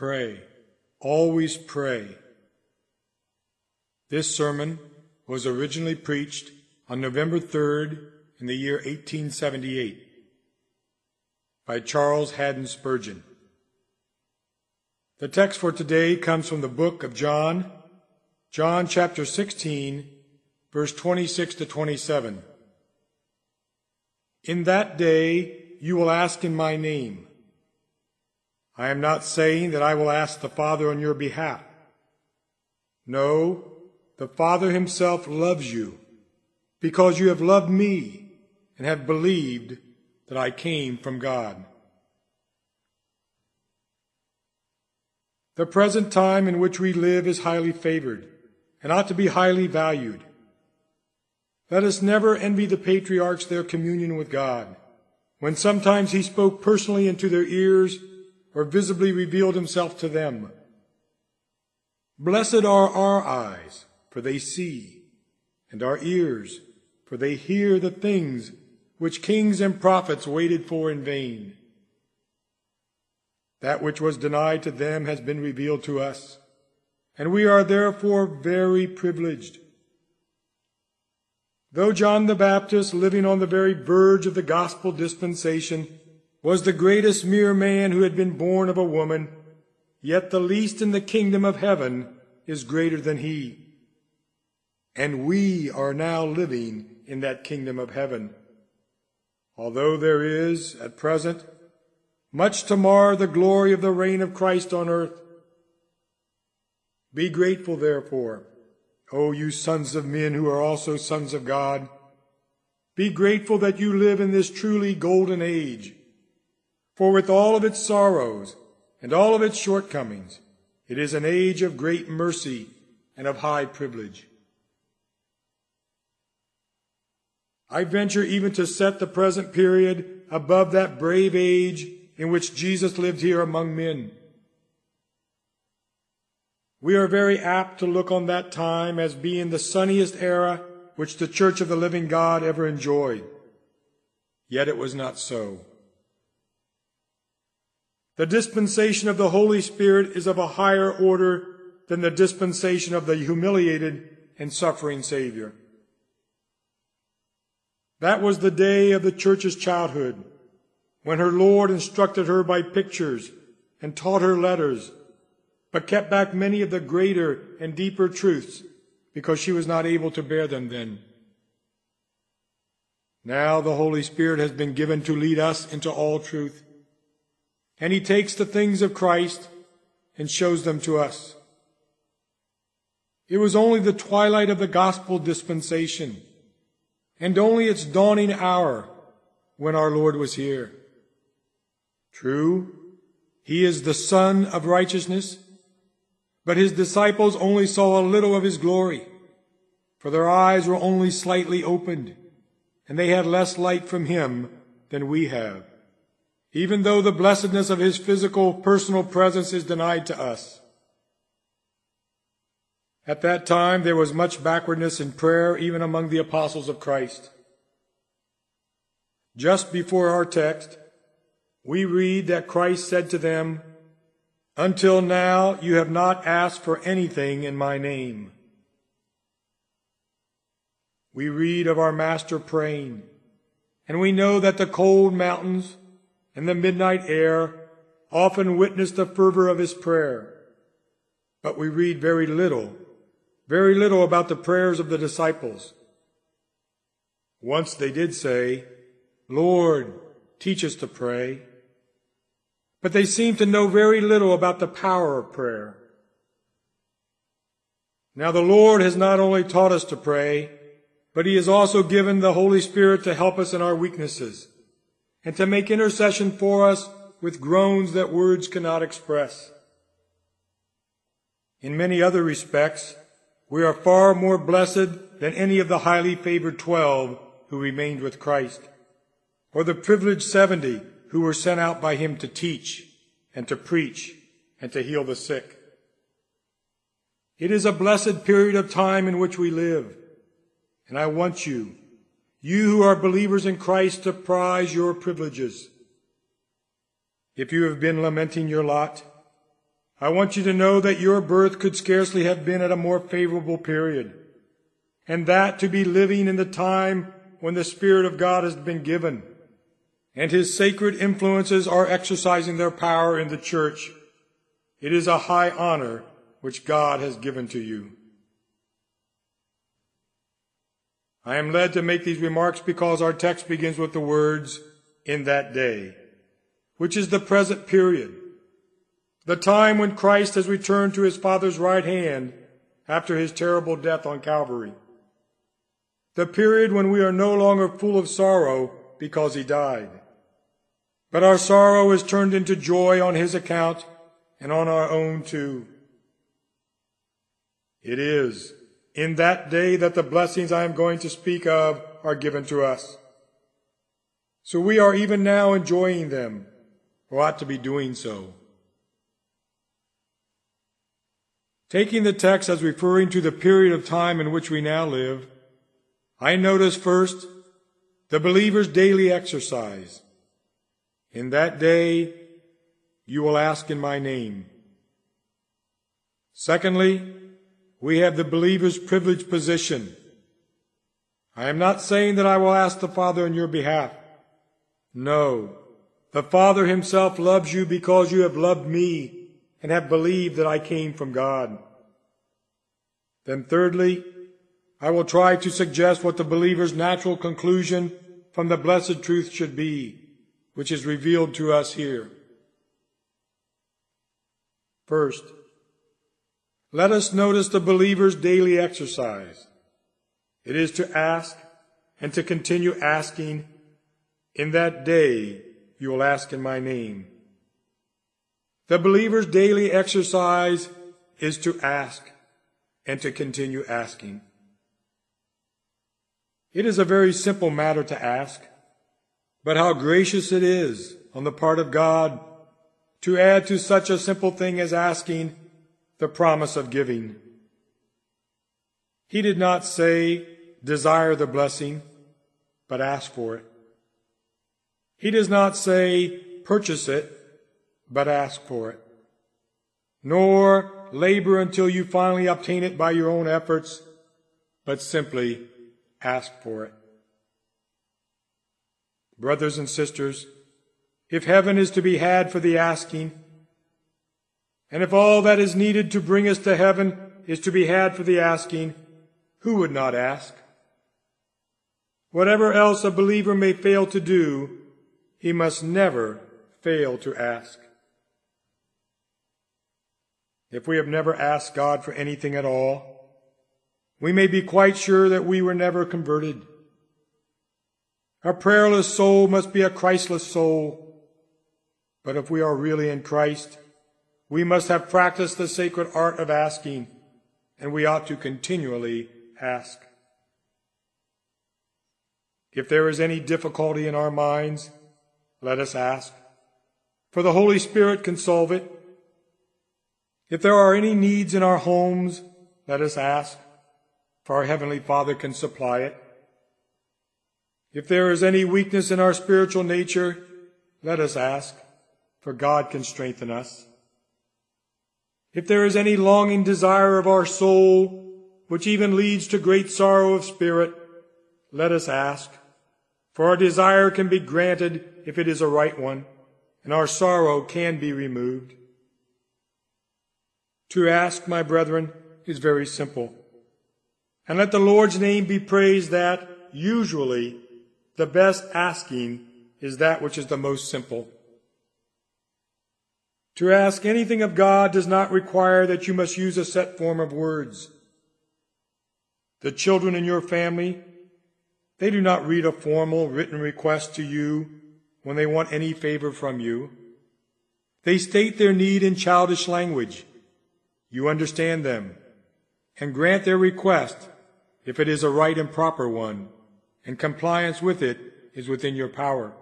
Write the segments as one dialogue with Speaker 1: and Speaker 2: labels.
Speaker 1: Pray. Always pray. This sermon was originally preached on November 3rd in the year 1878 by Charles Haddon Spurgeon. The text for today comes from the book of John, John chapter 16, verse 26 to 27. In that day you will ask in my name. I am not saying that I will ask the Father on your behalf. No, the Father himself loves you because you have loved me and have believed that I came from God. The present time in which we live is highly favored and ought to be highly valued. Let us never envy the patriarchs their communion with God, when sometimes he spoke personally into their ears or visibly revealed himself to them. Blessed are our eyes, for they see, and our ears, for they hear the things which kings and prophets waited for in vain. That which was denied to them has been revealed to us, and we are therefore very privileged. Though John the Baptist, living on the very verge of the gospel dispensation, was the greatest mere man who had been born of a woman, yet the least in the kingdom of heaven is greater than he. And we are now living in that kingdom of heaven. Although there is, at present, much to mar the glory of the reign of Christ on earth. Be grateful, therefore, O you sons of men who are also sons of God. Be grateful that you live in this truly golden age for with all of its sorrows and all of its shortcomings, it is an age of great mercy and of high privilege. I venture even to set the present period above that brave age in which Jesus lived here among men. We are very apt to look on that time as being the sunniest era which the Church of the Living God ever enjoyed. Yet it was not so. The dispensation of the Holy Spirit is of a higher order than the dispensation of the humiliated and suffering Savior. That was the day of the church's childhood, when her Lord instructed her by pictures and taught her letters, but kept back many of the greater and deeper truths because she was not able to bear them then. Now the Holy Spirit has been given to lead us into all truth and he takes the things of Christ and shows them to us. It was only the twilight of the gospel dispensation and only its dawning hour when our Lord was here. True, he is the Sun of righteousness, but his disciples only saw a little of his glory, for their eyes were only slightly opened, and they had less light from him than we have even though the blessedness of his physical, personal presence is denied to us. At that time, there was much backwardness in prayer, even among the apostles of Christ. Just before our text, we read that Christ said to them, Until now you have not asked for anything in my name. We read of our Master praying, and we know that the cold mountains and the midnight air often witness the fervor of his prayer. But we read very little, very little about the prayers of the disciples. Once they did say, Lord, teach us to pray. But they seem to know very little about the power of prayer. Now the Lord has not only taught us to pray, but he has also given the Holy Spirit to help us in our weaknesses and to make intercession for us with groans that words cannot express. In many other respects, we are far more blessed than any of the highly favored twelve who remained with Christ, or the privileged seventy who were sent out by him to teach and to preach and to heal the sick. It is a blessed period of time in which we live, and I want you, you who are believers in Christ to prize your privileges. If you have been lamenting your lot, I want you to know that your birth could scarcely have been at a more favorable period, and that to be living in the time when the Spirit of God has been given, and His sacred influences are exercising their power in the church. It is a high honor which God has given to you. I am led to make these remarks because our text begins with the words, in that day, which is the present period, the time when Christ has returned to his Father's right hand after his terrible death on Calvary, the period when we are no longer full of sorrow because he died, but our sorrow is turned into joy on his account and on our own too. It is in that day that the blessings I am going to speak of are given to us. So we are even now enjoying them, or ought to be doing so. Taking the text as referring to the period of time in which we now live, I notice first the believer's daily exercise. In that day, you will ask in my name. Secondly, we have the believer's privileged position. I am not saying that I will ask the Father on your behalf. No, the Father himself loves you because you have loved me and have believed that I came from God. Then thirdly, I will try to suggest what the believer's natural conclusion from the blessed truth should be, which is revealed to us here. First, let us notice the believer's daily exercise. It is to ask and to continue asking. In that day you will ask in my name. The believer's daily exercise is to ask and to continue asking. It is a very simple matter to ask, but how gracious it is on the part of God to add to such a simple thing as asking the promise of giving. He did not say, desire the blessing, but ask for it. He does not say, purchase it, but ask for it. Nor labor until you finally obtain it by your own efforts, but simply ask for it. Brothers and sisters, if heaven is to be had for the asking, and if all that is needed to bring us to heaven is to be had for the asking, who would not ask? Whatever else a believer may fail to do, he must never fail to ask. If we have never asked God for anything at all, we may be quite sure that we were never converted. Our prayerless soul must be a Christless soul. But if we are really in Christ, we must have practiced the sacred art of asking, and we ought to continually ask. If there is any difficulty in our minds, let us ask, for the Holy Spirit can solve it. If there are any needs in our homes, let us ask, for our Heavenly Father can supply it. If there is any weakness in our spiritual nature, let us ask, for God can strengthen us. If there is any longing desire of our soul, which even leads to great sorrow of spirit, let us ask. For our desire can be granted if it is a right one, and our sorrow can be removed. To ask, my brethren, is very simple. And let the Lord's name be praised that, usually, the best asking is that which is the most simple. To ask anything of God does not require that you must use a set form of words. The children in your family, they do not read a formal written request to you when they want any favor from you. They state their need in childish language. You understand them and grant their request if it is a right and proper one, and compliance with it is within your power.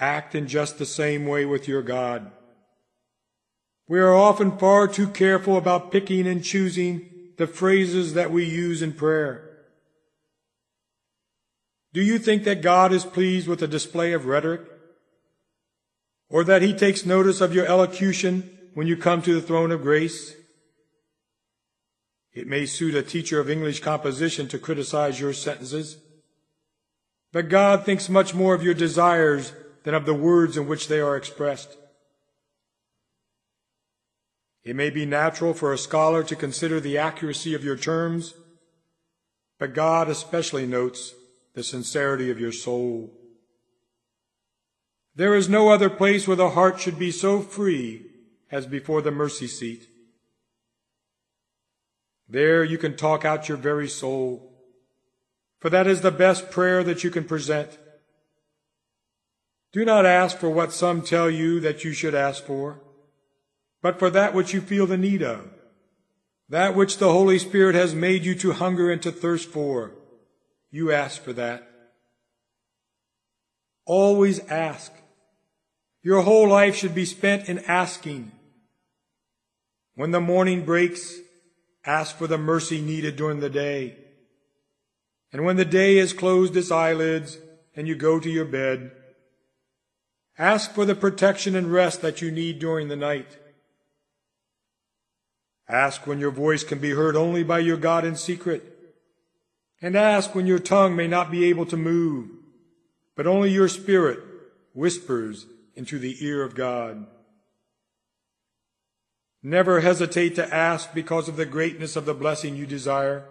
Speaker 1: Act in just the same way with your God. We are often far too careful about picking and choosing the phrases that we use in prayer. Do you think that God is pleased with a display of rhetoric? Or that he takes notice of your elocution when you come to the throne of grace? It may suit a teacher of English composition to criticize your sentences, but God thinks much more of your desires than of the words in which they are expressed. It may be natural for a scholar to consider the accuracy of your terms, but God especially notes the sincerity of your soul. There is no other place where the heart should be so free as before the mercy seat. There you can talk out your very soul, for that is the best prayer that you can present. Do not ask for what some tell you that you should ask for, but for that which you feel the need of, that which the Holy Spirit has made you to hunger and to thirst for. You ask for that. Always ask. Your whole life should be spent in asking. When the morning breaks, Ask for the mercy needed during the day. And when the day has closed its eyelids and you go to your bed, ask for the protection and rest that you need during the night. Ask when your voice can be heard only by your God in secret. And ask when your tongue may not be able to move, but only your spirit whispers into the ear of God. Never hesitate to ask because of the greatness of the blessing you desire.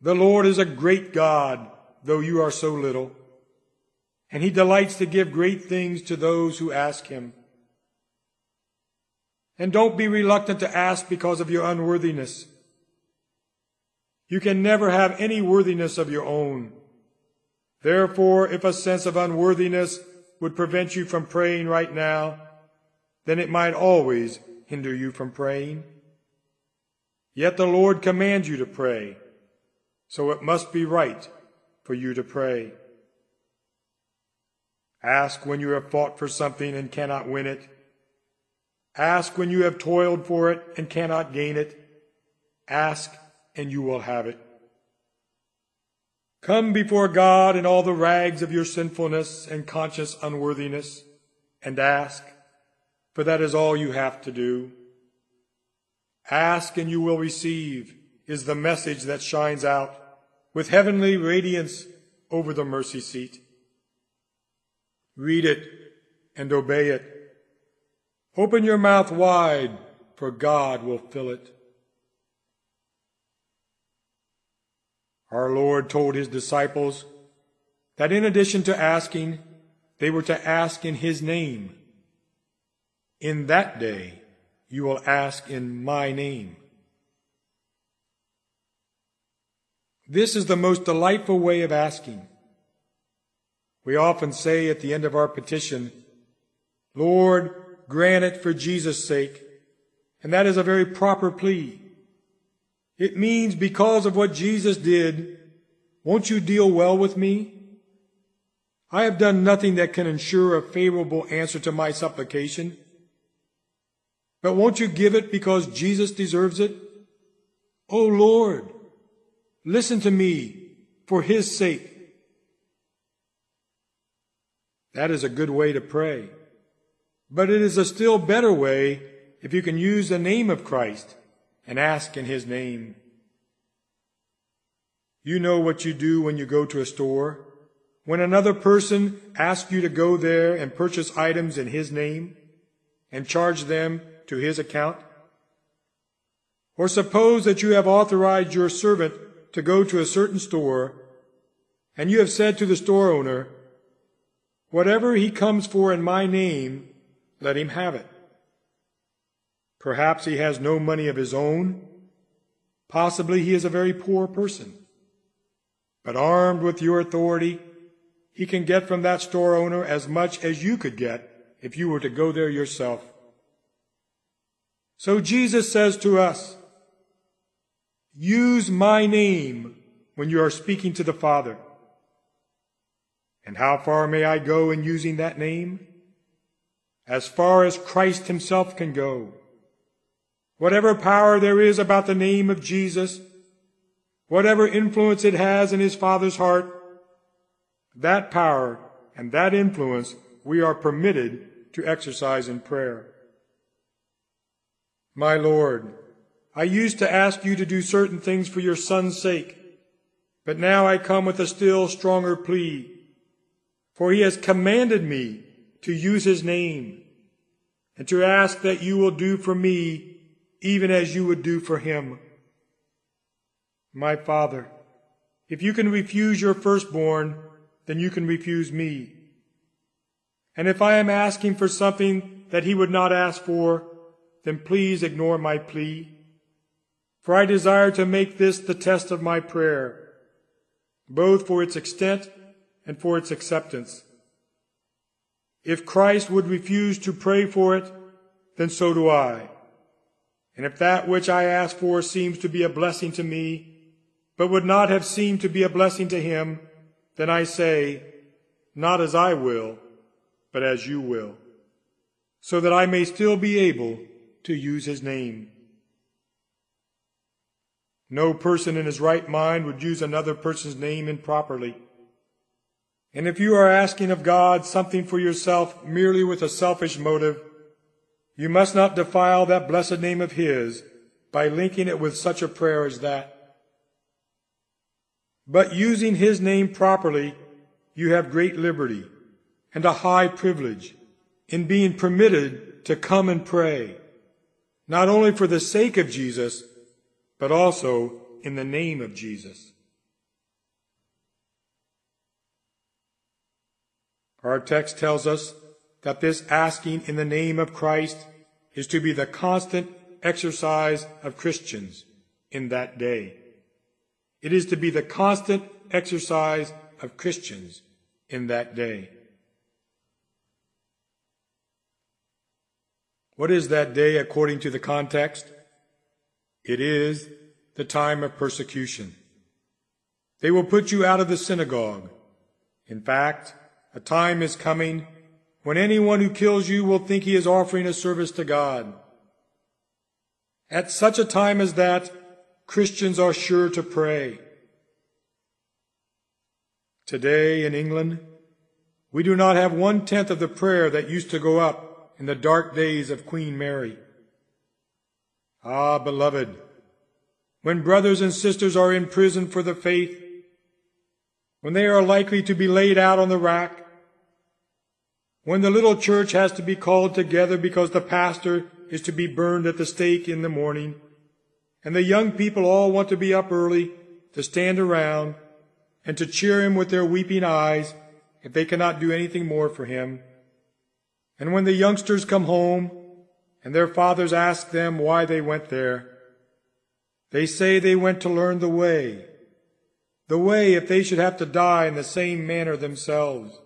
Speaker 1: The Lord is a great God, though you are so little, and he delights to give great things to those who ask him. And don't be reluctant to ask because of your unworthiness. You can never have any worthiness of your own. Therefore, if a sense of unworthiness would prevent you from praying right now, then it might always hinder you from praying. Yet the Lord commands you to pray, so it must be right for you to pray. Ask when you have fought for something and cannot win it. Ask when you have toiled for it and cannot gain it. Ask and you will have it. Come before God in all the rags of your sinfulness and conscious unworthiness and ask for that is all you have to do. Ask and you will receive is the message that shines out with heavenly radiance over the mercy seat. Read it and obey it. Open your mouth wide, for God will fill it. Our Lord told his disciples that in addition to asking, they were to ask in his name. In that day you will ask in my name. This is the most delightful way of asking. We often say at the end of our petition, Lord, grant it for Jesus' sake. And that is a very proper plea. It means because of what Jesus did, won't you deal well with me? I have done nothing that can ensure a favorable answer to my supplication. But won't you give it because Jesus deserves it? Oh Lord, listen to me for his sake. That is a good way to pray. But it is a still better way if you can use the name of Christ and ask in his name. You know what you do when you go to a store. When another person asks you to go there and purchase items in his name and charge them to his account? Or suppose that you have authorized your servant to go to a certain store, and you have said to the store owner, Whatever he comes for in my name, let him have it. Perhaps he has no money of his own. Possibly he is a very poor person. But armed with your authority, he can get from that store owner as much as you could get if you were to go there yourself. So Jesus says to us, use my name when you are speaking to the Father. And how far may I go in using that name? As far as Christ himself can go. Whatever power there is about the name of Jesus, whatever influence it has in his Father's heart, that power and that influence we are permitted to exercise in prayer. My Lord, I used to ask you to do certain things for your Son's sake, but now I come with a still stronger plea. For he has commanded me to use his name and to ask that you will do for me even as you would do for him. My Father, if you can refuse your firstborn, then you can refuse me. And if I am asking for something that he would not ask for, then please ignore my plea. For I desire to make this the test of my prayer, both for its extent and for its acceptance. If Christ would refuse to pray for it, then so do I. And if that which I ask for seems to be a blessing to me, but would not have seemed to be a blessing to him, then I say, not as I will, but as you will, so that I may still be able to use his name. No person in his right mind would use another person's name improperly. And if you are asking of God something for yourself merely with a selfish motive, you must not defile that blessed name of His by linking it with such a prayer as that. But using His name properly, you have great liberty and a high privilege in being permitted to come and pray, not only for the sake of Jesus, but also in the name of Jesus. Our text tells us that this asking in the name of Christ is to be the constant exercise of Christians in that day. It is to be the constant exercise of Christians in that day. What is that day according to the context? It is the time of persecution. They will put you out of the synagogue. In fact, a time is coming when anyone who kills you will think he is offering a service to God. At such a time as that, Christians are sure to pray. Today in England, we do not have one tenth of the prayer that used to go up in the dark days of Queen Mary. Ah, beloved, when brothers and sisters are in prison for the faith, when they are likely to be laid out on the rack, when the little church has to be called together because the pastor is to be burned at the stake in the morning, and the young people all want to be up early to stand around and to cheer him with their weeping eyes if they cannot do anything more for him. And when the youngsters come home and their fathers ask them why they went there, they say they went to learn the way. The way if they should have to die in the same manner themselves.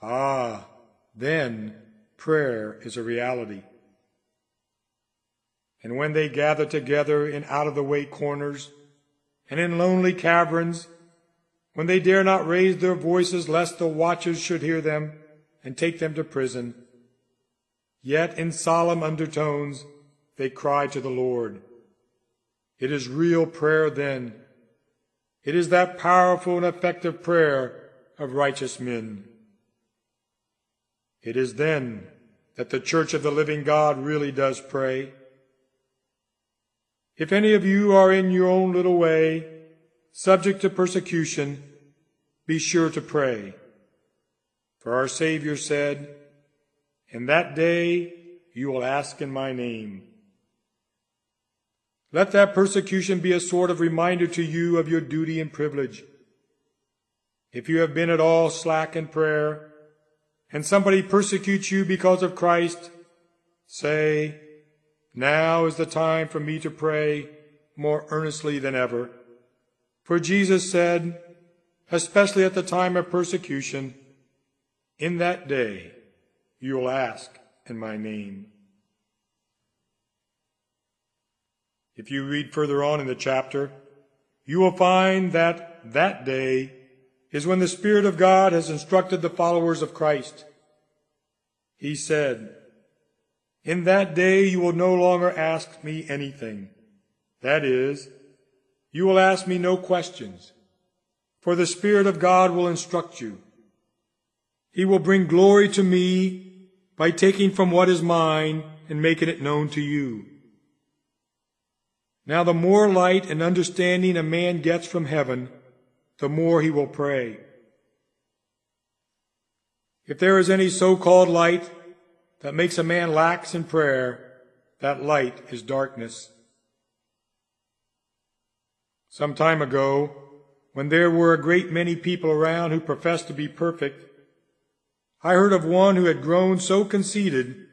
Speaker 1: Ah, then prayer is a reality. And when they gather together in out of the way corners and in lonely caverns, when they dare not raise their voices lest the watchers should hear them and take them to prison, yet in solemn undertones they cry to the Lord. It is real prayer then. It is that powerful and effective prayer of righteous men. It is then that the church of the living God really does pray. If any of you are in your own little way, subject to persecution, be sure to pray. For our Savior said, In that day you will ask in my name. Let that persecution be a sort of reminder to you of your duty and privilege. If you have been at all slack in prayer, and somebody persecutes you because of Christ, say, Now is the time for me to pray more earnestly than ever. For Jesus said, especially at the time of persecution, In that day you will ask in my name. If you read further on in the chapter, you will find that that day is when the Spirit of God has instructed the followers of Christ. He said, In that day you will no longer ask me anything. That is, you will ask me no questions, for the Spirit of God will instruct you. He will bring glory to me by taking from what is mine and making it known to you. Now the more light and understanding a man gets from heaven, the more he will pray. If there is any so-called light that makes a man lax in prayer, that light is darkness. Some time ago, when there were a great many people around who professed to be perfect, I heard of one who had grown so conceited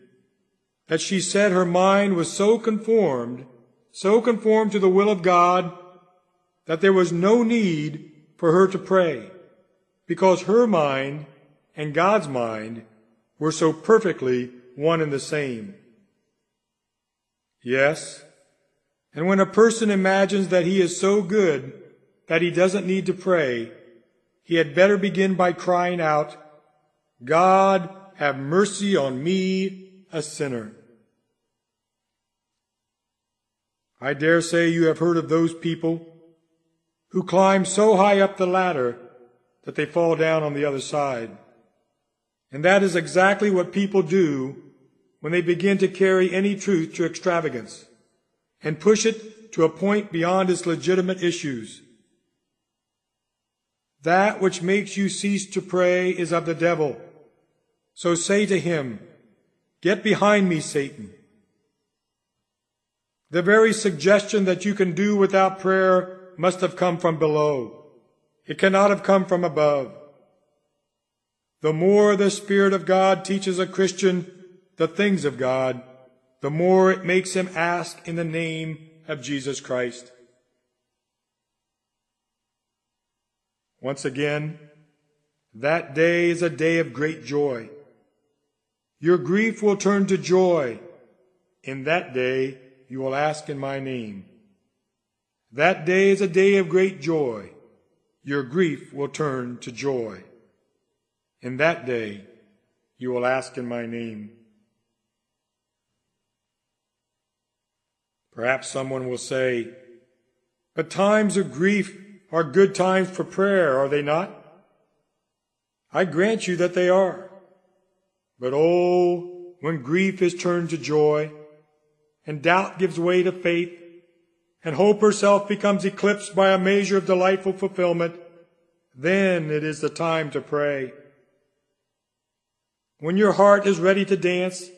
Speaker 1: that she said her mind was so conformed, so conformed to the will of God, that there was no need for her to pray, because her mind and God's mind were so perfectly one and the same. Yes, and when a person imagines that he is so good that he doesn't need to pray, he had better begin by crying out, God, have mercy on me, a sinner. I dare say you have heard of those people who climb so high up the ladder that they fall down on the other side. And that is exactly what people do when they begin to carry any truth to extravagance and push it to a point beyond its legitimate issues. That which makes you cease to pray is of the devil. So say to him, Get behind me, Satan. The very suggestion that you can do without prayer must have come from below. It cannot have come from above. The more the Spirit of God teaches a Christian the things of God, the more it makes him ask in the name of Jesus Christ. Once again, that day is a day of great joy. Your grief will turn to joy. In that day, you will ask in my name. That day is a day of great joy. Your grief will turn to joy. In that day you will ask in my name. Perhaps someone will say, But times of grief are good times for prayer, are they not? I grant you that they are. But oh, when grief is turned to joy, and doubt gives way to faith, and hope herself becomes eclipsed by a measure of delightful fulfillment, then it is the time to pray. When your heart is ready to dance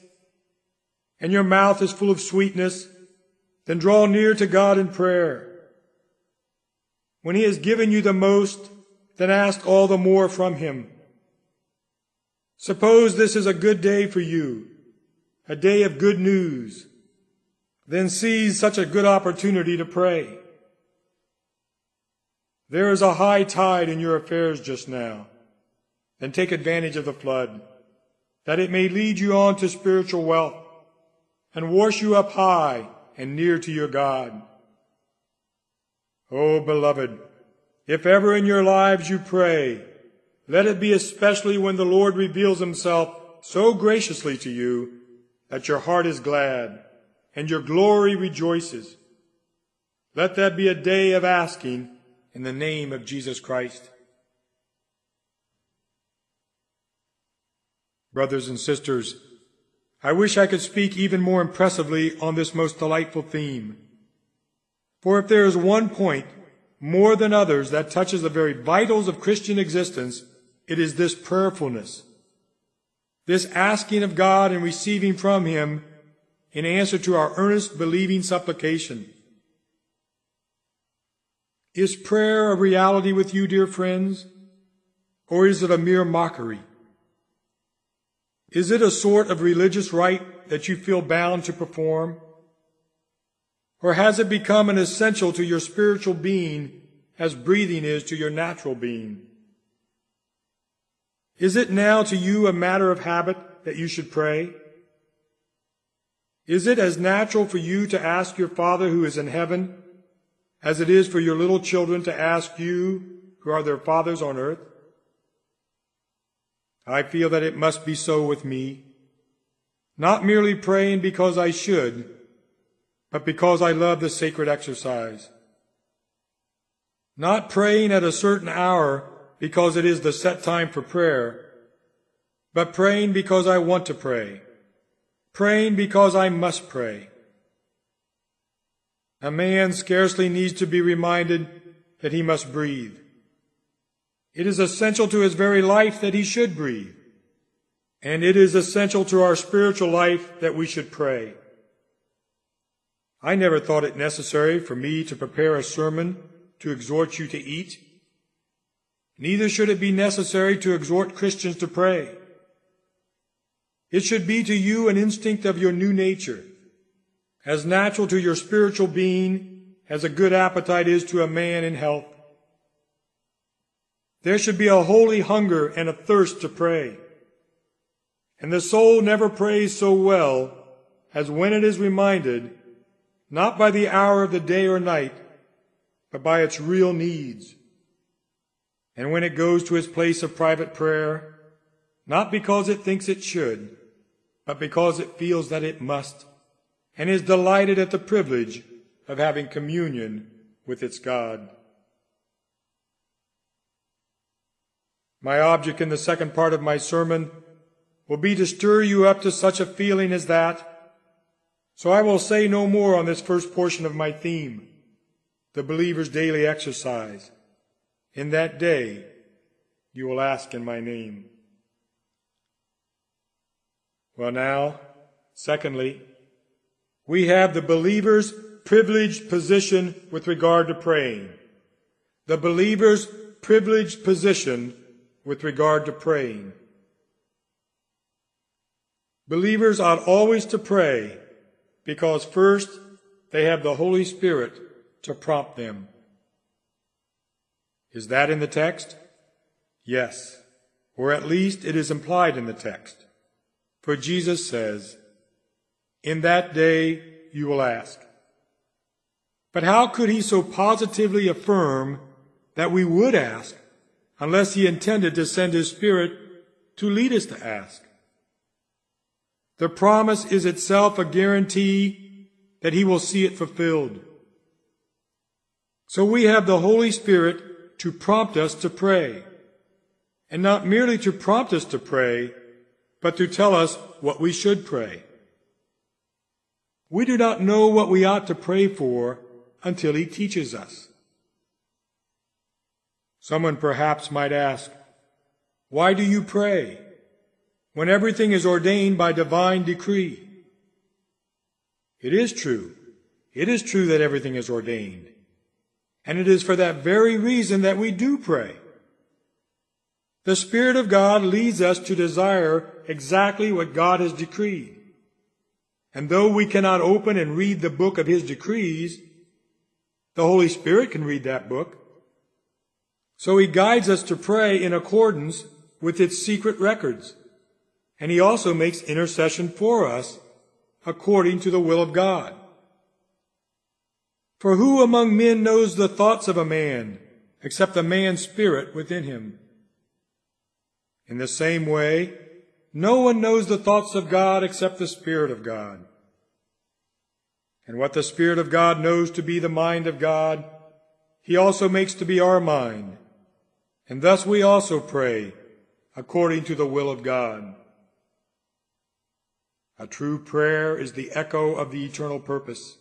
Speaker 1: and your mouth is full of sweetness, then draw near to God in prayer. When he has given you the most, then ask all the more from him. Suppose this is a good day for you, a day of good news. Then seize such a good opportunity to pray. There is a high tide in your affairs just now. and take advantage of the flood that it may lead you on to spiritual wealth and wash you up high and near to your God. Oh, beloved, if ever in your lives you pray, let it be especially when the Lord reveals himself so graciously to you that your heart is glad and your glory rejoices. Let that be a day of asking in the name of Jesus Christ. Brothers and sisters, I wish I could speak even more impressively on this most delightful theme. For if there is one point more than others that touches the very vitals of Christian existence, it is this prayerfulness. This asking of God and receiving from Him in answer to our earnest believing supplication. Is prayer a reality with you, dear friends? Or is it a mere mockery? Is it a sort of religious rite that you feel bound to perform? Or has it become an essential to your spiritual being as breathing is to your natural being? Is it now to you a matter of habit that you should pray? Is it as natural for you to ask your Father who is in heaven as it is for your little children to ask you who are their fathers on earth? I feel that it must be so with me, not merely praying because I should, but because I love the sacred exercise. Not praying at a certain hour because it is the set time for prayer, but praying because I want to pray, praying because I must pray. A man scarcely needs to be reminded that he must breathe. It is essential to his very life that he should breathe. And it is essential to our spiritual life that we should pray. I never thought it necessary for me to prepare a sermon to exhort you to eat. Neither should it be necessary to exhort Christians to pray. It should be to you an instinct of your new nature, as natural to your spiritual being as a good appetite is to a man in health. There should be a holy hunger and a thirst to pray. And the soul never prays so well as when it is reminded, not by the hour of the day or night, but by its real needs. And when it goes to its place of private prayer, not because it thinks it should, but because it feels that it must, and is delighted at the privilege of having communion with its God. My object in the second part of my sermon will be to stir you up to such a feeling as that. So I will say no more on this first portion of my theme, the believer's daily exercise. In that day, you will ask in my name. Well, now, secondly, we have the believer's privileged position with regard to praying. The believer's privileged position with regard to praying. Believers ought always to pray because first they have the Holy Spirit to prompt them. Is that in the text? Yes, or at least it is implied in the text. For Jesus says, In that day you will ask. But how could he so positively affirm that we would ask unless he intended to send his Spirit to lead us to ask? The promise is itself a guarantee that he will see it fulfilled. So we have the Holy Spirit to prompt us to pray. And not merely to prompt us to pray, but to tell us what we should pray. We do not know what we ought to pray for until he teaches us. Someone perhaps might ask, why do you pray when everything is ordained by divine decree? It is true. It is true that everything is ordained. And it is for that very reason that we do pray. The Spirit of God leads us to desire exactly what God has decreed. And though we cannot open and read the book of His decrees, the Holy Spirit can read that book. So He guides us to pray in accordance with its secret records. And He also makes intercession for us according to the will of God. For who among men knows the thoughts of a man except the man's spirit within him? In the same way, no one knows the thoughts of God except the Spirit of God. And what the Spirit of God knows to be the mind of God, He also makes to be our mind. And thus we also pray according to the will of God. A true prayer is the echo of the eternal purpose.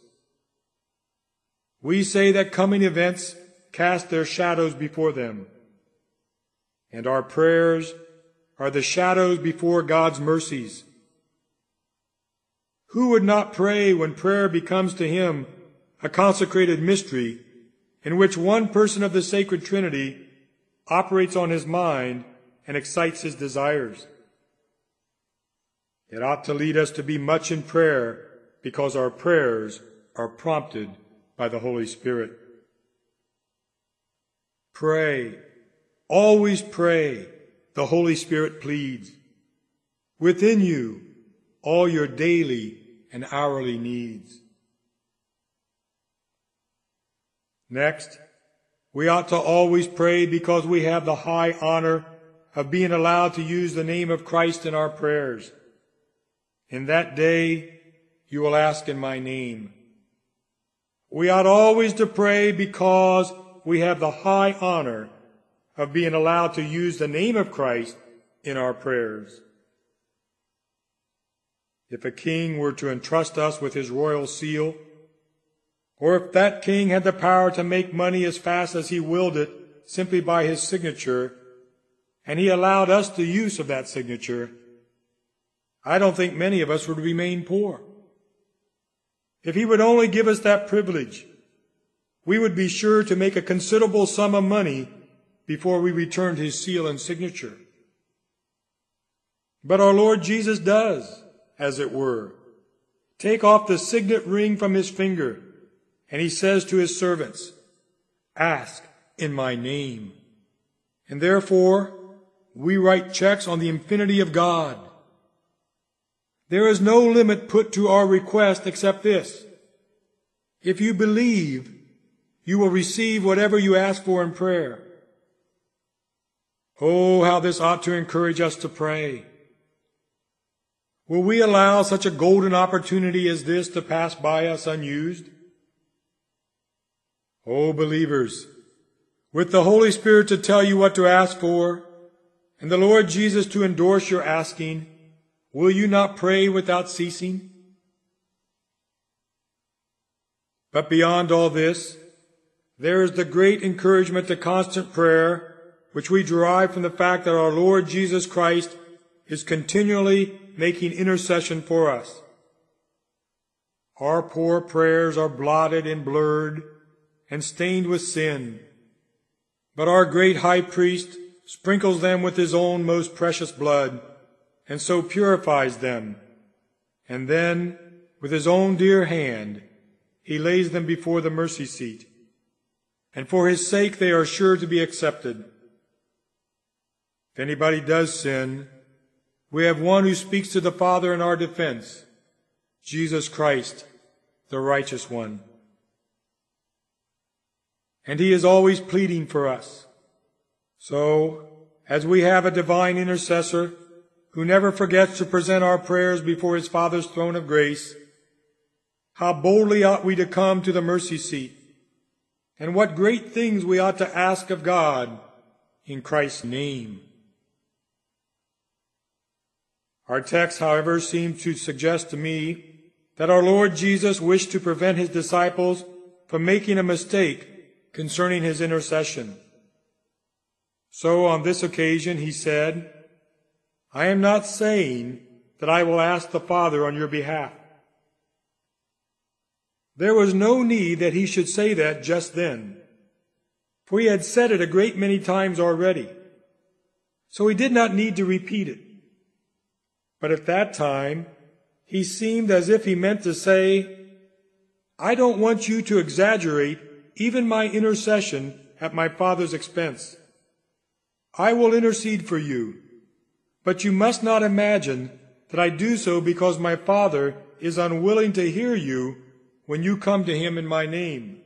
Speaker 1: We say that coming events cast their shadows before them, and our prayers are the shadows before God's mercies. Who would not pray when prayer becomes to him a consecrated mystery in which one person of the sacred Trinity operates on his mind and excites his desires? It ought to lead us to be much in prayer because our prayers are prompted by the Holy Spirit. Pray. Always pray the Holy Spirit pleads. Within you, all your daily and hourly needs. Next, we ought to always pray because we have the high honor of being allowed to use the name of Christ in our prayers. In that day, you will ask in my name. We ought always to pray because we have the high honor of being allowed to use the name of Christ in our prayers. If a king were to entrust us with his royal seal, or if that king had the power to make money as fast as he willed it simply by his signature, and he allowed us the use of that signature, I don't think many of us would remain poor. If he would only give us that privilege, we would be sure to make a considerable sum of money before we returned his seal and signature. But our Lord Jesus does, as it were, take off the signet ring from his finger, and he says to his servants, Ask in my name. And therefore, we write checks on the infinity of God. There is no limit put to our request except this. If you believe, you will receive whatever you ask for in prayer. Oh, how this ought to encourage us to pray. Will we allow such a golden opportunity as this to pass by us unused? Oh, believers, with the Holy Spirit to tell you what to ask for, and the Lord Jesus to endorse your asking, will you not pray without ceasing? But beyond all this, there is the great encouragement to constant prayer which we derive from the fact that our Lord Jesus Christ is continually making intercession for us. Our poor prayers are blotted and blurred and stained with sin, but our great high priest sprinkles them with his own most precious blood and so purifies them. And then, with his own dear hand, he lays them before the mercy seat. And for his sake they are sure to be accepted. If anybody does sin, we have one who speaks to the Father in our defense, Jesus Christ, the righteous one. And he is always pleading for us. So, as we have a divine intercessor who never forgets to present our prayers before his Father's throne of grace, how boldly ought we to come to the mercy seat, and what great things we ought to ask of God in Christ's name. Our text, however, seems to suggest to me that our Lord Jesus wished to prevent his disciples from making a mistake concerning his intercession. So on this occasion he said, I am not saying that I will ask the Father on your behalf. There was no need that he should say that just then, for he had said it a great many times already. So he did not need to repeat it. But at that time, he seemed as if he meant to say, I don't want you to exaggerate even my intercession at my Father's expense. I will intercede for you, but you must not imagine that I do so because my Father is unwilling to hear you when you come to him in my name.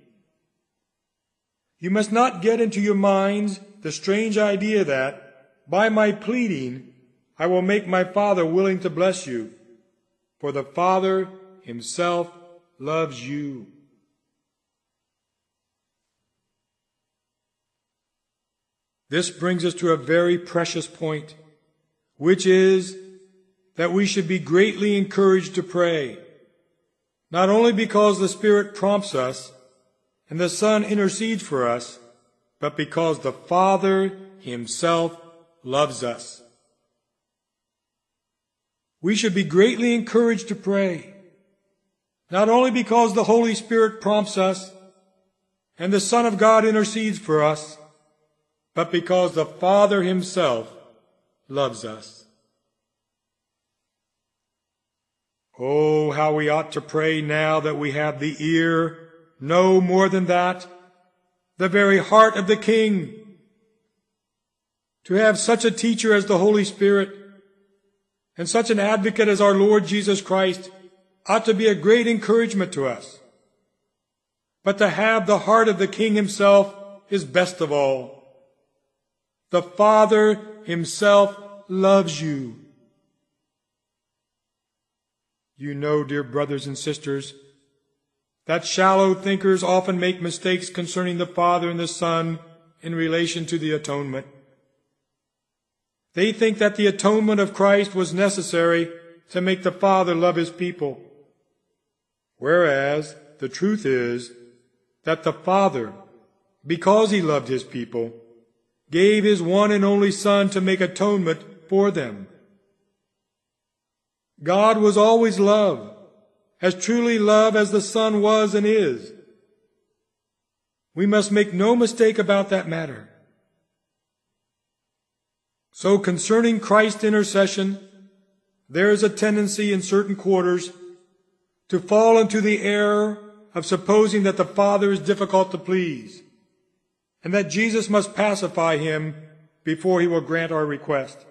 Speaker 1: You must not get into your minds the strange idea that, by my pleading, I will make my Father willing to bless you, for the Father himself loves you. This brings us to a very precious point, which is that we should be greatly encouraged to pray, not only because the Spirit prompts us and the Son intercedes for us, but because the Father himself loves us. We should be greatly encouraged to pray, not only because the Holy Spirit prompts us and the Son of God intercedes for us, but because the Father himself loves us. Oh, how we ought to pray now that we have the ear, no more than that, the very heart of the King. To have such a teacher as the Holy Spirit and such an advocate as our Lord Jesus Christ ought to be a great encouragement to us. But to have the heart of the King himself is best of all. The Father himself loves you. You know, dear brothers and sisters, that shallow thinkers often make mistakes concerning the Father and the Son in relation to the atonement. They think that the atonement of Christ was necessary to make the Father love his people. Whereas the truth is that the Father, because he loved his people, gave his one and only Son to make atonement for them. God was always love, as truly love as the Son was and is. We must make no mistake about that matter. So concerning Christ's intercession, there is a tendency in certain quarters to fall into the error of supposing that the Father is difficult to please and that Jesus must pacify him before he will grant our request.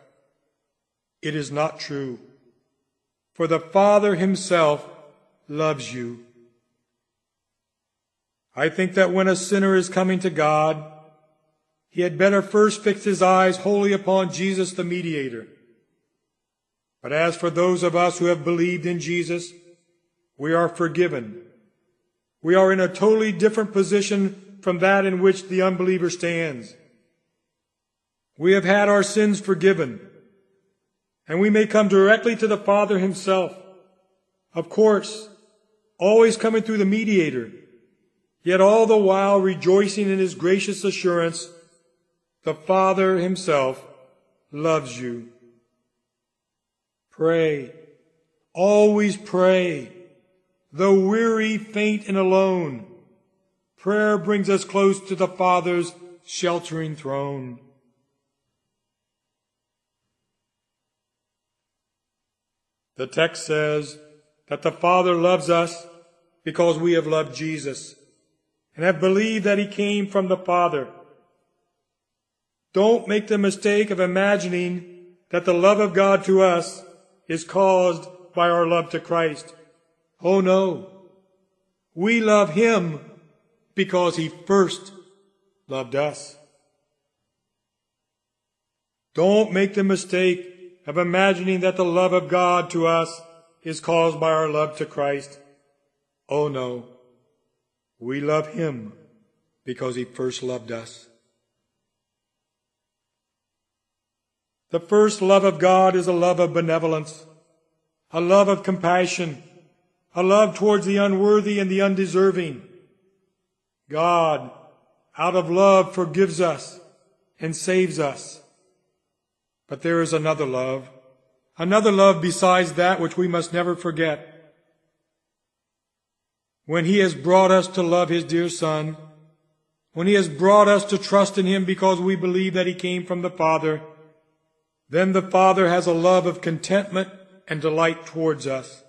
Speaker 1: It is not true, for the Father himself loves you. I think that when a sinner is coming to God, he had better first fix his eyes wholly upon Jesus the mediator. But as for those of us who have believed in Jesus, we are forgiven. We are in a totally different position from that in which the unbeliever stands. We have had our sins forgiven, and we may come directly to the Father himself. Of course, always coming through the mediator, yet all the while rejoicing in his gracious assurance, the Father himself loves you. Pray, always pray. Though weary, faint, and alone, prayer brings us close to the Father's sheltering throne. The text says that the Father loves us because we have loved Jesus and have believed that he came from the Father. Don't make the mistake of imagining that the love of God to us is caused by our love to Christ. Oh no. We love him because he first loved us. Don't make the mistake of imagining that the love of God to us is caused by our love to Christ. Oh no. We love him because he first loved us. The first love of God is a love of benevolence, a love of compassion, a love towards the unworthy and the undeserving. God, out of love, forgives us and saves us. But there is another love, another love besides that which we must never forget. When He has brought us to love His dear Son, when He has brought us to trust in Him because we believe that He came from the Father, then the Father has a love of contentment and delight towards us.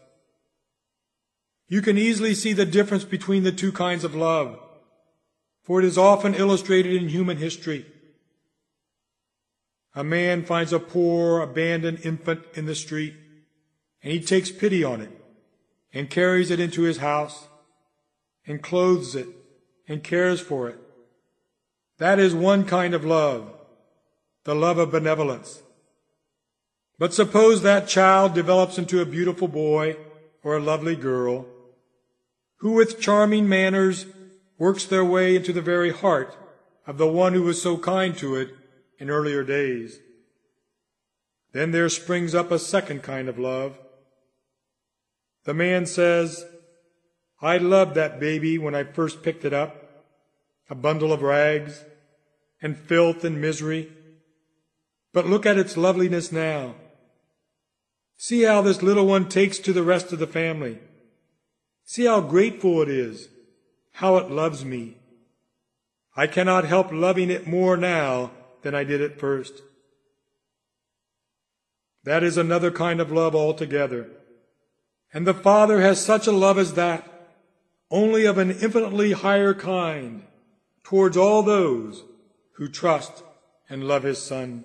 Speaker 1: You can easily see the difference between the two kinds of love, for it is often illustrated in human history. A man finds a poor, abandoned infant in the street, and he takes pity on it, and carries it into his house, and clothes it, and cares for it. That is one kind of love, the love of benevolence. But suppose that child develops into a beautiful boy or a lovely girl, who with charming manners works their way into the very heart of the one who was so kind to it in earlier days. Then there springs up a second kind of love. The man says, I loved that baby when I first picked it up, a bundle of rags and filth and misery. But look at its loveliness now. See how this little one takes to the rest of the family. See how grateful it is, how it loves me. I cannot help loving it more now than I did at first. That is another kind of love altogether. And the Father has such a love as that, only of an infinitely higher kind, towards all those who trust and love His Son.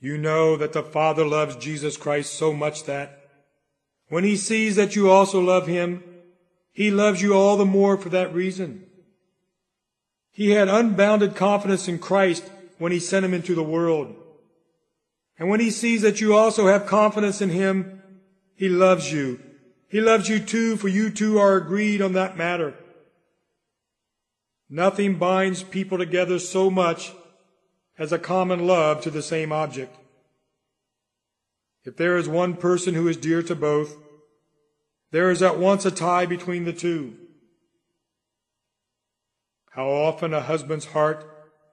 Speaker 1: You know that the Father loves Jesus Christ so much that when he sees that you also love him, he loves you all the more for that reason. He had unbounded confidence in Christ when he sent him into the world. And when he sees that you also have confidence in him, he loves you. He loves you too, for you two are agreed on that matter. Nothing binds people together so much as a common love to the same object. If there is one person who is dear to both, there is at once a tie between the two. How often a husband's heart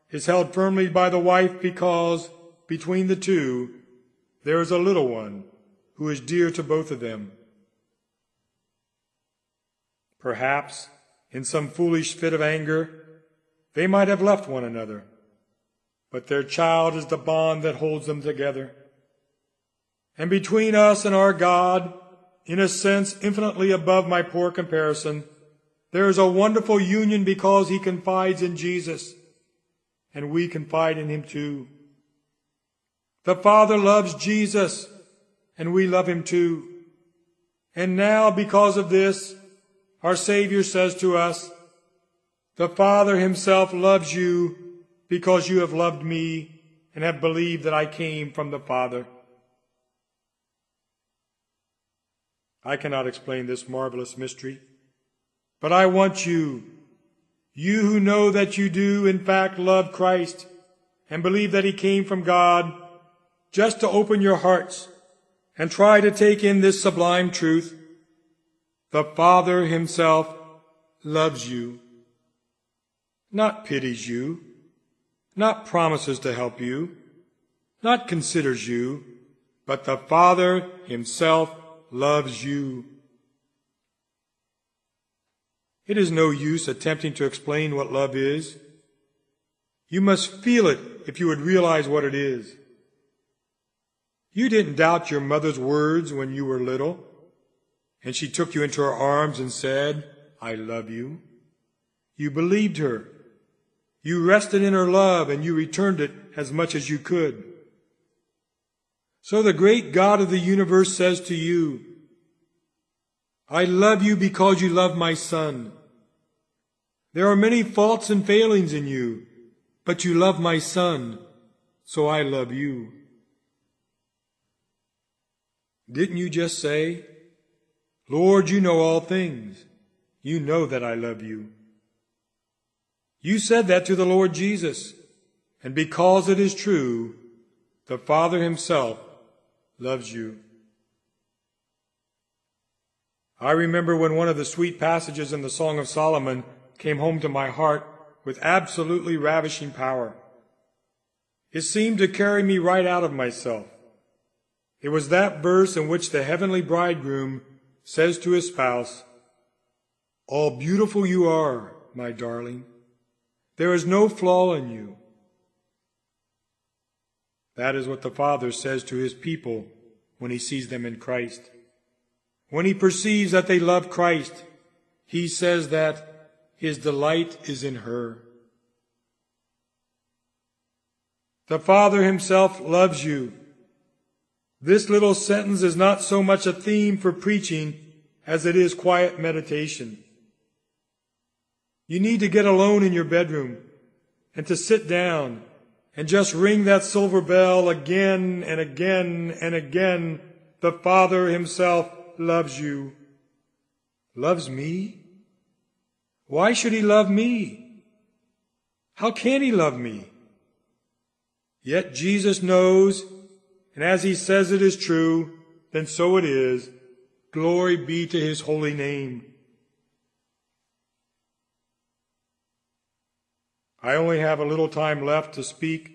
Speaker 1: is held firmly by the wife because between the two there is a little one who is dear to both of them. Perhaps, in some foolish fit of anger, they might have left one another, but their child is the bond that holds them together. And between us and our God, in a sense infinitely above my poor comparison, there is a wonderful union because he confides in Jesus, and we confide in him too. The Father loves Jesus, and we love him too. And now, because of this, our Savior says to us, The Father himself loves you because you have loved me and have believed that I came from the Father. I cannot explain this marvelous mystery, but I want you, you who know that you do in fact love Christ and believe that he came from God, just to open your hearts and try to take in this sublime truth. The Father himself loves you, not pities you, not promises to help you, not considers you, but the Father himself loves you. It is no use attempting to explain what love is. You must feel it if you would realize what it is. You didn't doubt your mother's words when you were little, and she took you into her arms and said, I love you. You believed her. You rested in her love and you returned it as much as you could. So the great God of the universe says to you, I love you because you love my son. There are many faults and failings in you, but you love my son, so I love you. Didn't you just say, Lord, you know all things. You know that I love you. You said that to the Lord Jesus, and because it is true, the Father himself loves you. I remember when one of the sweet passages in the Song of Solomon came home to my heart with absolutely ravishing power. It seemed to carry me right out of myself. It was that verse in which the heavenly bridegroom says to his spouse, All beautiful you are, my darling. There is no flaw in you. That is what the Father says to his people when he sees them in Christ. When he perceives that they love Christ, he says that his delight is in her. The Father himself loves you. This little sentence is not so much a theme for preaching as it is quiet meditation. You need to get alone in your bedroom and to sit down and just ring that silver bell again and again and again. The Father himself loves you. Loves me? Why should he love me? How can he love me? Yet Jesus knows, and as he says it is true, then so it is. Glory be to his holy name. I only have a little time left to speak,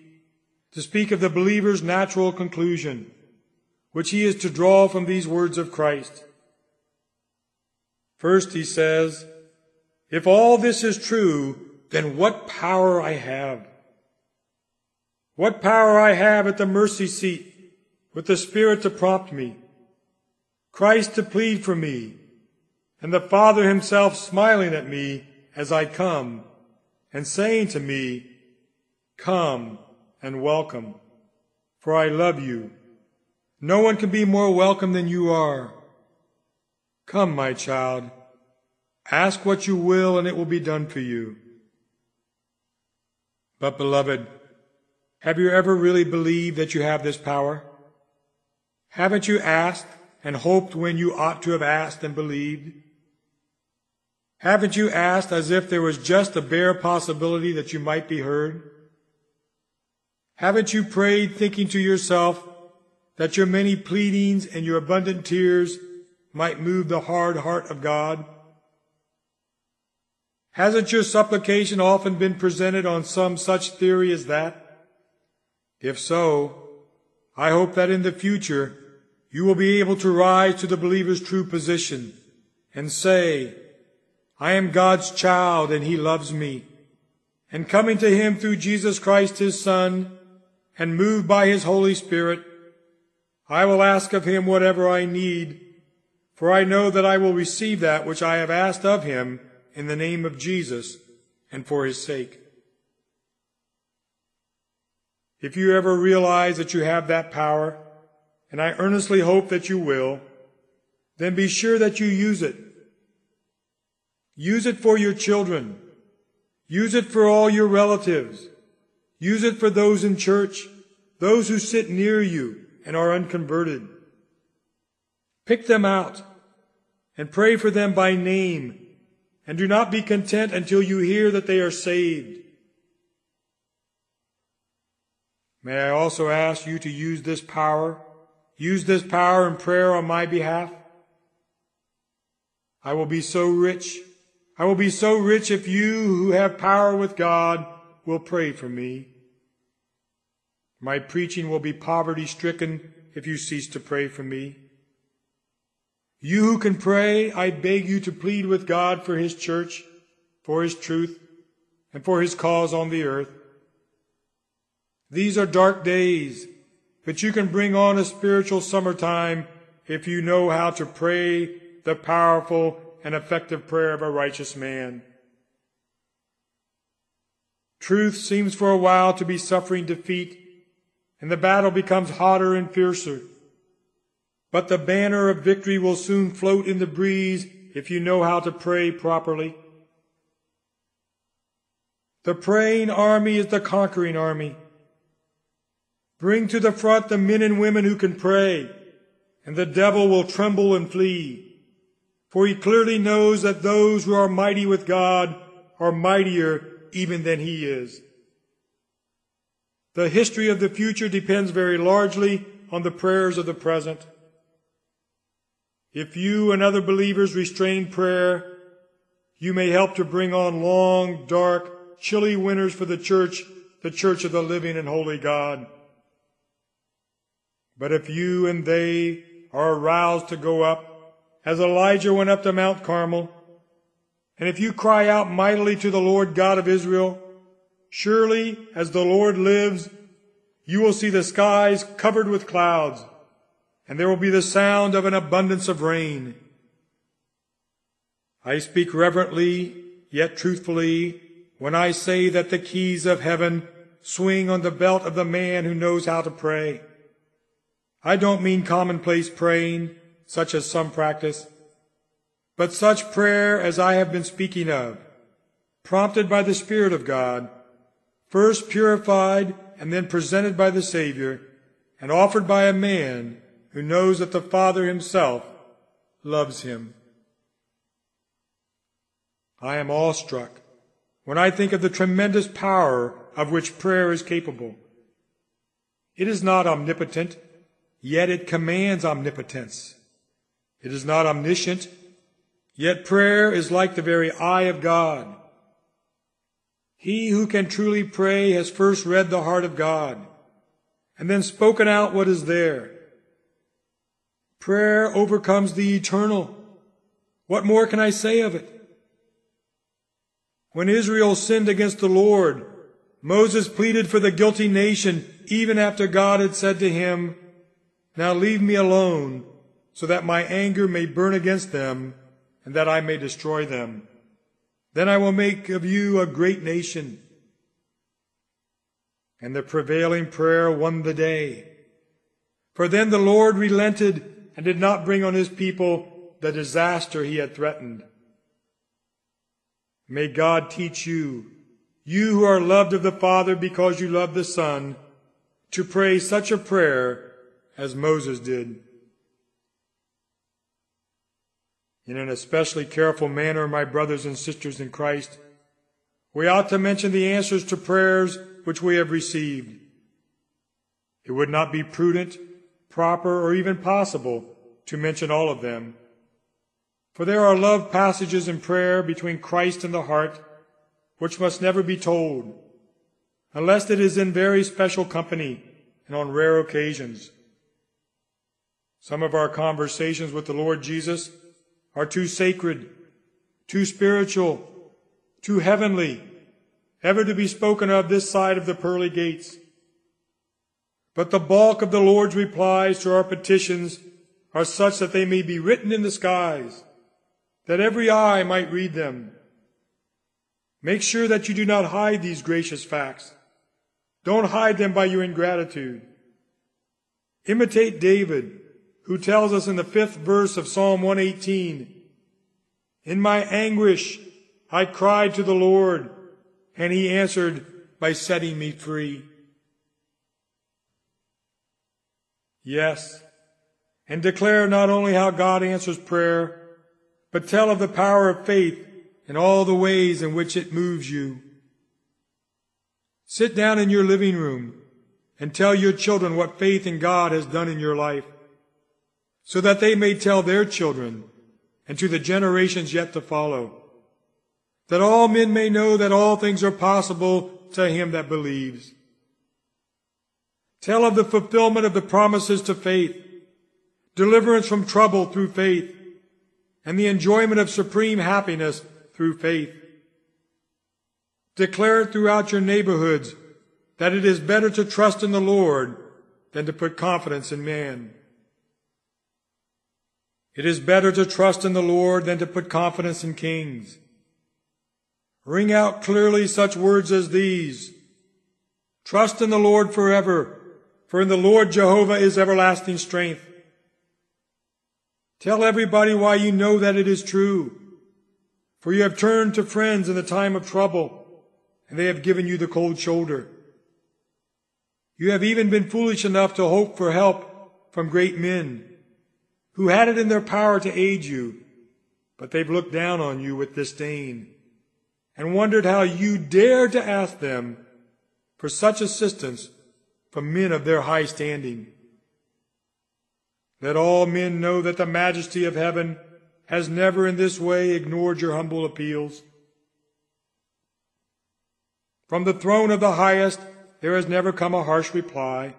Speaker 1: to speak of the believer's natural conclusion, which he is to draw from these words of Christ. First, he says, If all this is true, then what power I have. What power I have at the mercy seat with the Spirit to prompt me, Christ to plead for me, and the Father himself smiling at me as I come and saying to me, Come and welcome, for I love you. No one can be more welcome than you are. Come, my child, ask what you will, and it will be done for you. But, beloved, have you ever really believed that you have this power? Haven't you asked and hoped when you ought to have asked and believed? Haven't you asked as if there was just a bare possibility that you might be heard? Haven't you prayed thinking to yourself that your many pleadings and your abundant tears might move the hard heart of God? Hasn't your supplication often been presented on some such theory as that? If so, I hope that in the future you will be able to rise to the believer's true position and say, I am God's child and he loves me. And coming to him through Jesus Christ his Son and moved by his Holy Spirit, I will ask of him whatever I need, for I know that I will receive that which I have asked of him in the name of Jesus and for his sake. If you ever realize that you have that power, and I earnestly hope that you will, then be sure that you use it. Use it for your children. Use it for all your relatives. Use it for those in church, those who sit near you and are unconverted. Pick them out and pray for them by name and do not be content until you hear that they are saved. May I also ask you to use this power, use this power in prayer on my behalf? I will be so rich, I will be so rich if you who have power with God will pray for me. My preaching will be poverty stricken if you cease to pray for me. You who can pray, I beg you to plead with God for His church, for His truth, and for His cause on the earth. These are dark days, but you can bring on a spiritual summertime if you know how to pray the powerful and effective prayer of a righteous man. Truth seems for a while to be suffering defeat, and the battle becomes hotter and fiercer. But the banner of victory will soon float in the breeze if you know how to pray properly. The praying army is the conquering army. Bring to the front the men and women who can pray, and the devil will tremble and flee. For he clearly knows that those who are mighty with God are mightier even than he is. The history of the future depends very largely on the prayers of the present. If you and other believers restrain prayer, you may help to bring on long, dark, chilly winters for the church, the church of the living and holy God. But if you and they are aroused to go up, as Elijah went up to Mount Carmel, and if you cry out mightily to the Lord God of Israel, surely as the Lord lives, you will see the skies covered with clouds and there will be the sound of an abundance of rain. I speak reverently, yet truthfully, when I say that the keys of heaven swing on the belt of the man who knows how to pray. I don't mean commonplace praying, such as some practice, but such prayer as I have been speaking of, prompted by the Spirit of God, first purified and then presented by the Savior, and offered by a man who knows that the Father himself loves him. I am awestruck when I think of the tremendous power of which prayer is capable. It is not omnipotent, yet it commands omnipotence. It is not omniscient, yet prayer is like the very eye of God. He who can truly pray has first read the heart of God and then spoken out what is there. Prayer overcomes the eternal. What more can I say of it? When Israel sinned against the Lord, Moses pleaded for the guilty nation even after God had said to him, Now leave me alone so that my anger may burn against them and that I may destroy them. Then I will make of you a great nation. And the prevailing prayer won the day. For then the Lord relented and did not bring on his people the disaster he had threatened. May God teach you, you who are loved of the Father because you love the Son, to pray such a prayer as Moses did. In an especially careful manner, my brothers and sisters in Christ, we ought to mention the answers to prayers which we have received. It would not be prudent proper, or even possible to mention all of them. For there are love passages in prayer between Christ and the heart which must never be told, unless it is in very special company and on rare occasions. Some of our conversations with the Lord Jesus are too sacred, too spiritual, too heavenly, ever to be spoken of this side of the pearly gates. But the bulk of the Lord's replies to our petitions are such that they may be written in the skies, that every eye might read them. Make sure that you do not hide these gracious facts. Don't hide them by your ingratitude. Imitate David, who tells us in the fifth verse of Psalm 118, In my anguish I cried to the Lord, and he answered by setting me free. Yes, and declare not only how God answers prayer, but tell of the power of faith and all the ways in which it moves you. Sit down in your living room and tell your children what faith in God has done in your life, so that they may tell their children and to the generations yet to follow, that all men may know that all things are possible to him that believes. Tell of the fulfillment of the promises to faith, deliverance from trouble through faith, and the enjoyment of supreme happiness through faith. Declare it throughout your neighborhoods that it is better to trust in the Lord than to put confidence in man. It is better to trust in the Lord than to put confidence in kings. Ring out clearly such words as these. Trust in the Lord forever, for in the Lord Jehovah is everlasting strength. Tell everybody why you know that it is true. For you have turned to friends in the time of trouble, and they have given you the cold shoulder. You have even been foolish enough to hope for help from great men who had it in their power to aid you, but they've looked down on you with disdain and wondered how you dared to ask them for such assistance from men of their high standing. Let all men know that the majesty of heaven has never in this way ignored your humble appeals. From the throne of the highest, there has never come a harsh reply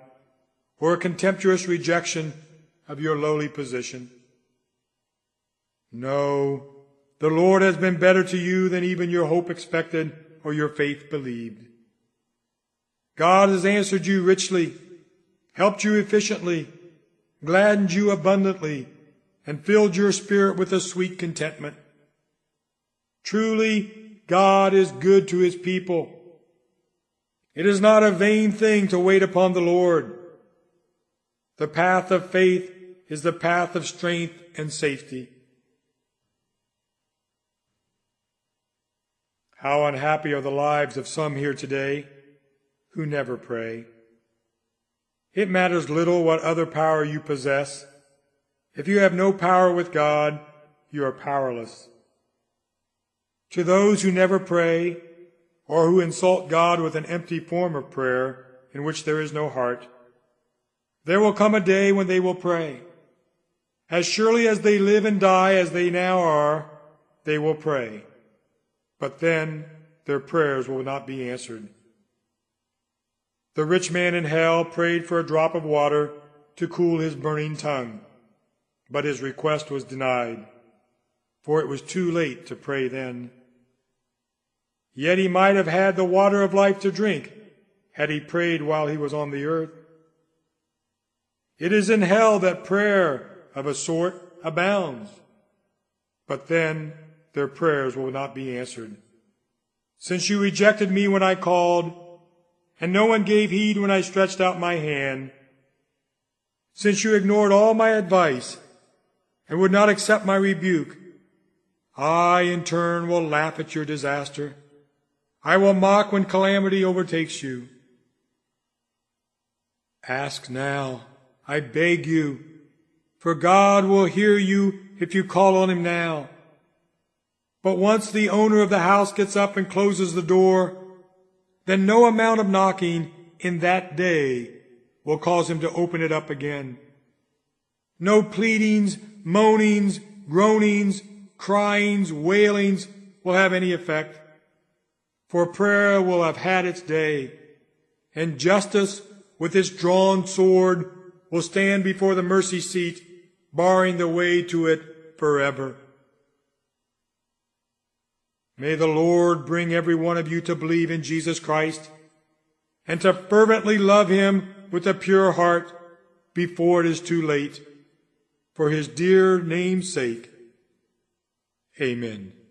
Speaker 1: or a contemptuous rejection of your lowly position. No, the Lord has been better to you than even your hope expected or your faith believed. God has answered you richly, helped you efficiently, gladdened you abundantly, and filled your spirit with a sweet contentment. Truly, God is good to his people. It is not a vain thing to wait upon the Lord. The path of faith is the path of strength and safety. How unhappy are the lives of some here today who never pray. It matters little what other power you possess. If you have no power with God, you are powerless. To those who never pray, or who insult God with an empty form of prayer in which there is no heart, there will come a day when they will pray. As surely as they live and die as they now are, they will pray. But then their prayers will not be answered. The rich man in hell prayed for a drop of water to cool his burning tongue, but his request was denied, for it was too late to pray then. Yet he might have had the water of life to drink had he prayed while he was on the earth. It is in hell that prayer of a sort abounds, but then their prayers will not be answered. Since you rejected me when I called, and no one gave heed when I stretched out my hand, since you ignored all my advice and would not accept my rebuke, I in turn will laugh at your disaster. I will mock when calamity overtakes you. Ask now, I beg you, for God will hear you if you call on him now. But once the owner of the house gets up and closes the door, then no amount of knocking in that day will cause him to open it up again. No pleadings, moanings, groanings, cryings, wailings will have any effect. For prayer will have had its day, and justice with its drawn sword will stand before the mercy seat, barring the way to it forever. May the Lord bring every one of you to believe in Jesus Christ and to fervently love him with a pure heart before it is too late. For his dear name's sake. Amen.